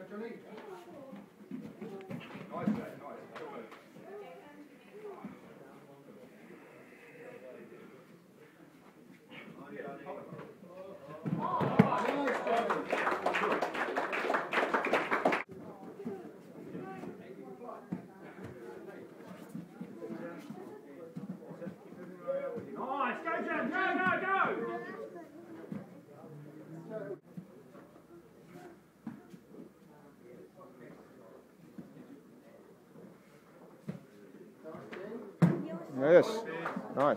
Nice, come on.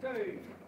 Two,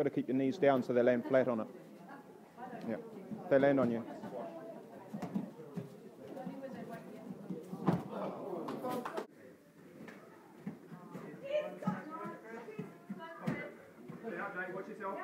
Got to keep your knees down so they land flat on it. Yeah. They land on you. Watch yourself.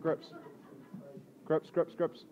grips. Grips, grips, grips.